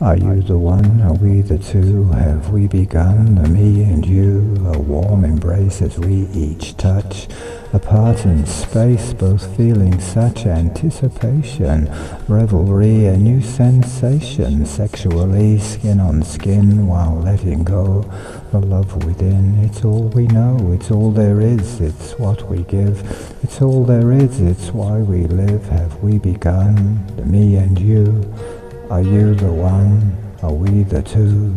Are you the one? Are we the two? Have we begun? The me and you, a warm embrace as we each touch. Apart in space, both feeling such anticipation, revelry, a new sensation, sexually, skin on skin, while letting go. The love within, it's all we know, it's all there is, it's what we give, it's all there is, it's why we live. Have we begun? The me and you. Are you the one? Are we the two?